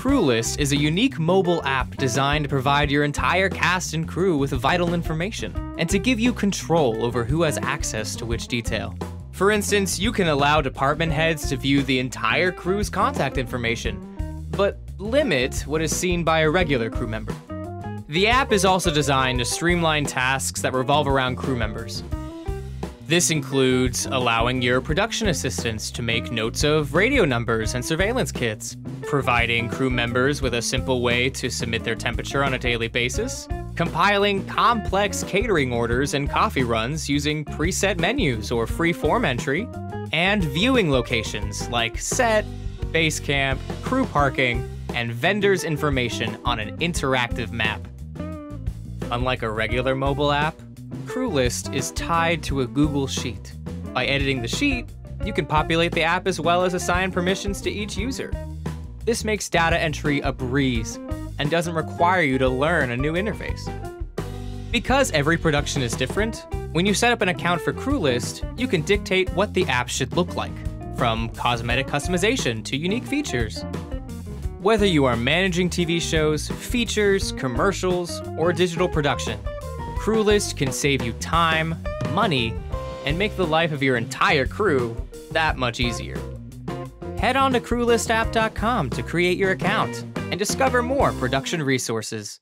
CrewList is a unique mobile app designed to provide your entire cast and crew with vital information and to give you control over who has access to which detail. For instance, you can allow department heads to view the entire crew's contact information, but limit what is seen by a regular crew member. The app is also designed to streamline tasks that revolve around crew members. This includes allowing your production assistants to make notes of radio numbers and surveillance kits, providing crew members with a simple way to submit their temperature on a daily basis, compiling complex catering orders and coffee runs using preset menus or free form entry, and viewing locations like set, base camp, crew parking, and vendors' information on an interactive map. Unlike a regular mobile app, CrewList is tied to a Google Sheet. By editing the sheet, you can populate the app as well as assign permissions to each user. This makes data entry a breeze and doesn't require you to learn a new interface. Because every production is different, when you set up an account for CrewList, you can dictate what the app should look like, from cosmetic customization to unique features. Whether you are managing TV shows, features, commercials, or digital production, CrewList can save you time, money, and make the life of your entire crew that much easier. Head on to crewlistapp.com to create your account and discover more production resources.